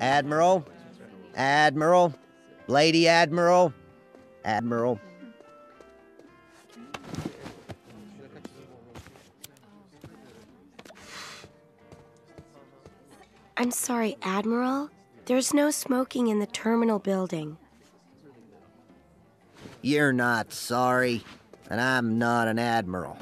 Admiral, Admiral, Lady Admiral, Admiral. I'm sorry, Admiral. There's no smoking in the terminal building. You're not sorry, and I'm not an admiral.